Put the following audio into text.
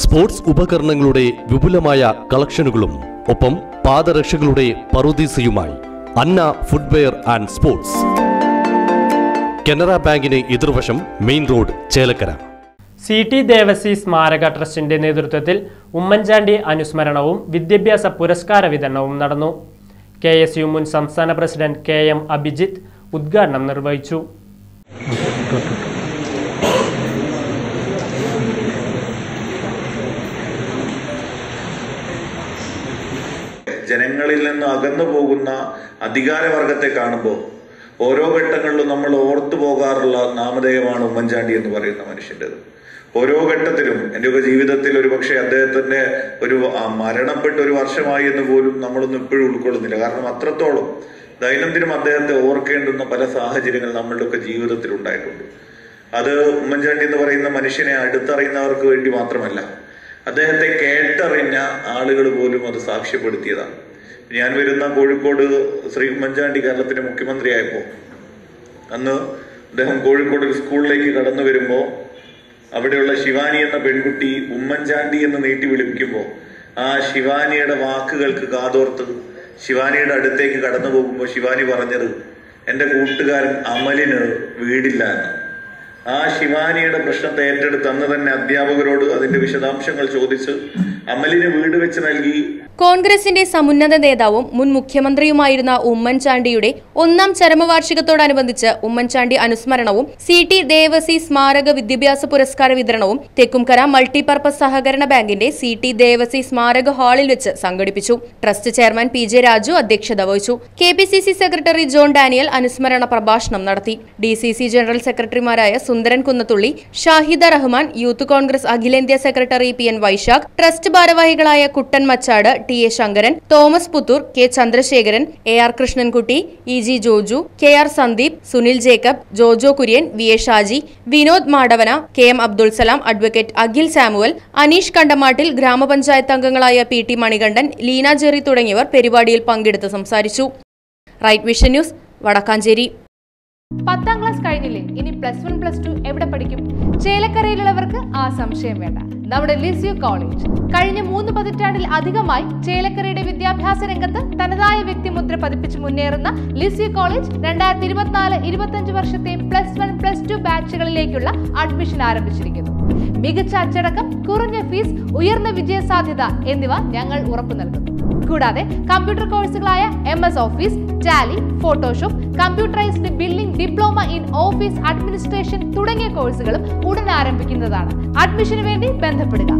Sports ഉപകരണങ്ങളുടെ വിപുലമായ കളക്ഷനുകളും ഒപ്പം പാദരക്ഷകളുടെ പറുദീസയുമായി Anna footwear and sports. Canara ബാങ്കിന് എതിർവശം main road Chelakkara. C T Devassy സ്മാരക ട്രസ്റ്റിന്റെ നേതൃത്വത്തിൽ ഉമ്മൻചാണ്ടി അനുസ്മരണവും വിദ്യാഭ്യാസ പുരസ്കാര വിതരണവും നടന്നു. കെ എസ് യു മുൻ സംസ്ഥാന പ്രസിഡന്റ് കെ എം അഭിജിത്ത് ഉദ്ഘാടനം നിർവഹിച്ചു. ജനങ്ങളിൽ നിന്ന് അകന്നു പോകുന്ന അധികാരവർഗത്തെ കാണുമ്പോൾ ഓരോ ഘട്ടങ്ങളിലും നമ്മൾ ഓർത്തു പോകാറുള്ള നാമധേയമാണ് ഉമ്മൻചാണ്ടി എന്ന് പറയുന്ന മനുഷ്യന്റെത്. ഓരോ ഘട്ടത്തിലും എന്റെയൊക്കെ ജീവിതത്തിൽ ഒരു പക്ഷേ അദ്ദേഹത്തിന്റെ ഒരു മരണപ്പെട്ട ഒരു വർഷമായി എന്ന് പോലും നമ്മളൊന്നും ഇപ്പോഴും ഉൾക്കൊള്ളുന്നില്ല. കാരണം അത്രത്തോളം ദൈനംദിനം അദ്ദേഹത്തെ ഓർക്കേണ്ടുന്ന പല സാഹചര്യങ്ങൾ നമ്മളുടെയൊക്കെ ജീവിതത്തിൽ ഉണ്ടായിട്ടുണ്ട് അത് ഉമ്മൻചാണ്ടി എന്ന് പറയുന്ന മനുഷ്യനെ അടുത്തറിയുന്നവർക്ക് വേണ്ടി മാത്രമല്ല. അദ്ദേഹത്തെ കേട്ടറിഞ്ഞ ആളുകൾ പോലും അത് സാക്ഷ്യപ്പെടുത്തിയതാണ്. ഞാൻ വരുന്ന കോഴിക്കോട് ശ്രീ ഉമ്മൻചാണ്ടി കേരളത്തിന്റെ മുഖ്യമന്ത്രിയായപ്പോ അന്ന് അദ്ദേഹം കോഴിക്കോട് ഒരു സ്കൂളിലേക്ക് കടന്നു വരുമ്പോ അവിടെയുള്ള ശിവാനി എന്ന പെൺകുട്ടി ഉമ്മൻചാണ്ടി എന്ന് നീട്ടി വിളിപ്പിക്കുമ്പോൾ ആ ശിവാനിയുടെ വാക്കുകൾക്ക് കാതോർത്ത് ശിവാനിയുടെ അടുത്തേക്ക് കടന്നു പോകുമ്പോൾ ശിവാനി പറഞ്ഞത് എന്റെ കൂട്ടുകാരൻ അമലിന് വീടില്ല എന്ന്. ആ ശിവാനിയുടെ പ്രശ്നത്തെ ഏറ്റെടുത്ത് അന്ന് തന്നെ അധ്യാപകരോട് അതിന്റെ വിശദാംശങ്ങൾ ചോദിച്ച് അമലിന് വീട് വെച്ച് നൽകി കോൺഗ്രസിന്റെ സമുന്നത നേതാവും മുൻ മുഖ്യമന്ത്രിയുമായിരുന്ന ഉമ്മൻചാണ്ടിയുടെ ഒന്നാം ചരമവാർഷികത്തോടനുബന്ധിച്ച് ഉമ്മൻചാണ്ടി അനുസ്മരണവും സി ടി ദേവസി സ്മാരക വിദ്യാഭ്യാസ പുരസ്കാര വിതരണവും തെക്കുംകര മൾട്ടിപർപ്പസ് സഹകരണ ബാങ്കിന്റെ സി ടി ദേവസി സ്മാരക ഹാളിൽ വെച്ച് സംഘടിപ്പിച്ചു. Trust chairman P J Raju അധ്യക്ഷത വഹിച്ചു. K P C C secretary John Daniel അനുസ്മരണ പ്രഭാഷണം നടത്തി. ഡി സി സി ജനറൽ സെക്രട്ടറിമാരായ സുന്ദരൻ കുന്നത്തുള്ളി ഷാഹിദ റഹ്മാൻ യൂത്ത് കോൺഗ്രസ് അഖിലേന്ത്യാ secretary P N Vaishakh trust ഭാരവാഹികളായ Kuttan Machad T A Sankaran Thomas Puthur K Chandrasekharan A R Krishnankutty E G Joju K R Sandeep Sunil Jacob Jojo Kurian V A Shaji Vinod Madavana K M Abdul Salam advocate Akhil Samuel Aneesh Kandamattil ഗ്രാമപഞ്ചായത്ത് അംഗങ്ങളായ P T Manikandan Leena Jerry തുടങ്ങിയവർ പരിപാടിയിൽ പങ്കെടുത്ത് സംസാരിച്ചു. Right vision news Vadakkanchery. പത്താം class കഴിഞ്ഞില്ലേ? ഇനി plus one plus to എവിടെ പഠിക്കും? ചേലക്കരയിലുള്ളവർക്ക് സംശയം വേണ്ട. നമ്മുടെ ലിസ്യു കോളേജ്. കഴിഞ്ഞ മൂന്ന് പതിറ്റാണ്ടിൽ അധികമായി ചേലക്കരയുടെ വിദ്യാഭ്യാസ രംഗത്ത് തനതായ വ്യക്തിമുദ്ര പതിപ്പിച്ച് മുന്നേറുന്ന ലിസ്യു കോളേജ് രണ്ടായിരത്തി ഇരുപത്തിനാല് ഇരുപത്തഞ്ച് വർഷത്തെ പ്ലസ് വൺ പ്ലസ് ടു ബാച്ചുകളിലേക്കുള്ള അഡ്മിഷൻ ആരംഭിച്ചിരിക്കുന്നു. മികച്ച അച്ചടക്കം കുറഞ്ഞ ഫീസ് ഉയർന്ന വിജയസാധ്യത എന്നിവ ഞങ്ങൾ ഉറപ്പു നൽകുന്നു കൂടാതെ computer കോഴ്സുകളായ M S office Tally Photoshop computerised billing diploma in office administration തുടങ്ങിയ കോഴ്സുകളും ഉടൻ ആരംഭിക്കുന്നതാണ്. അഡ്മിഷന് വേണ്ടി ബന്ധപ്പെടുക.